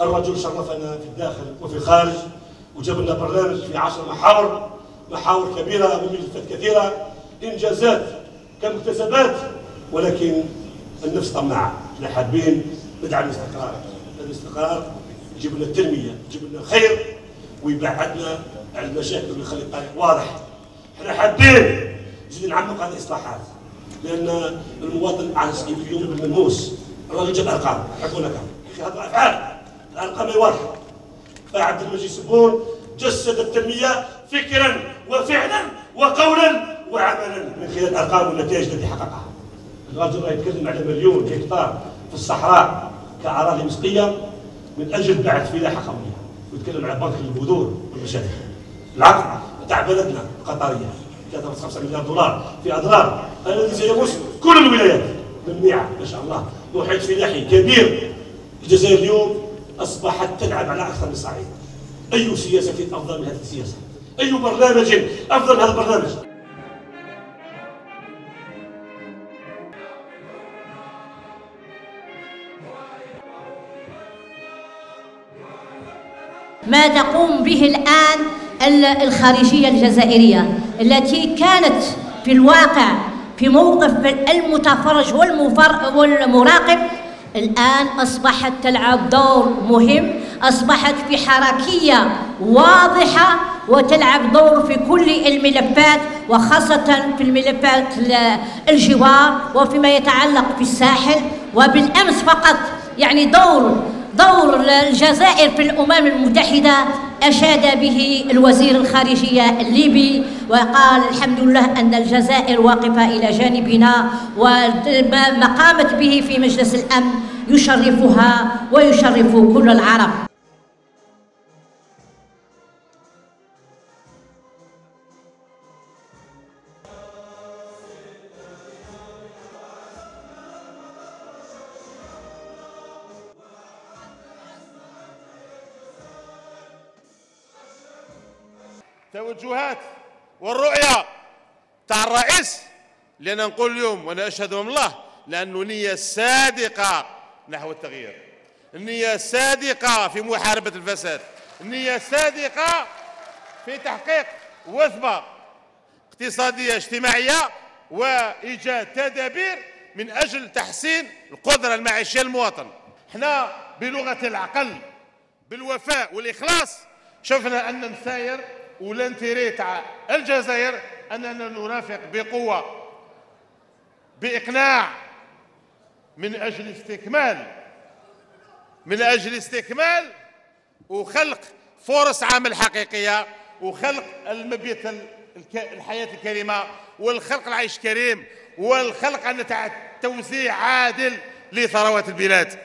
الرجل شرفنا في الداخل وفي الخارج وجاب لنا برنامج في عشر محاور محاور كبيرة وملفات كثيرة. إنجازات كمكتسبات ولكن النفس طماعه إحنا حابين ندعم الاستقرار. الاستقرار يجيب لنا التنمية يجيب لنا الخير ويبعدنا عن المشاكل ويخلي الطريق واضح. إحنا حابين نزيد نعمق هذه الإصلاحات. لأن المواطن عايز اليوم بالملموس الراجل جاب أرقام. أخي هذا افعال الأرقام واضحة. فعبد المجيد سبون جسد التنمية فكرا وفعلا وقولا وعملا. من خلال الأرقام والنتائج التي حققها. الرجل يتكلم على مليون هكتار في الصحراء كأراضي مسقية من أجل بعث فلاحة قويه ويتكلم على بنك البذور والمشاريع. العقد تاع بلدنا القطريه 3.5 مليار دولار في اضرار الذي سيمس كل الولايات ممنوعه ما شاء الله. محيط فلاحي كبير الجزائر اليوم أصبحت تلعب على أكثر من صعيد. أي سياسة أفضل من هذه السياسة؟ أي برنامج أفضل من هذا البرنامج؟ ما تقوم به الآن الخارجية الجزائرية. التي كانت في الواقع في موقف المتفرج والمراقب الآن أصبحت تلعب دور مهم أصبحت في حركية واضحة وتلعب دور في كل الملفات وخاصة في الملفات الجوار وفيما يتعلق في الساحل. وبالأمس فقط يعني دور دور الجزائر في الأمم المتحدة أشاد به الوزير الخارجية الليبي وقال الحمد لله أن الجزائر واقفة إلى جانبنا وما قامت به في مجلس الأمن يشرفها ويشرف كل العرب. توجهات والرؤية تاع الرئيس لأن نقول اليوم وأنا أشهد من الله لأنه نية صادقة نحو التغيير. النية صادقة في محاربة الفساد. النية صادقة في تحقيق وثبة اقتصادية اجتماعية وإيجاد تدابير من أجل تحسين القدرة المعيشية للمواطن إحنا بلغة العقل بالوفاء والإخلاص شفنا أن نساير ولانتيري تاع الجزائر أننا نرافق بقوة بإقناع من أجل استكمال من أجل استكمال وخلق فرص عمل حقيقية وخلق المبيت الحياة الكريمة والخلق العيش كريم والخلق أن توزيع عادل لثروات البلاد.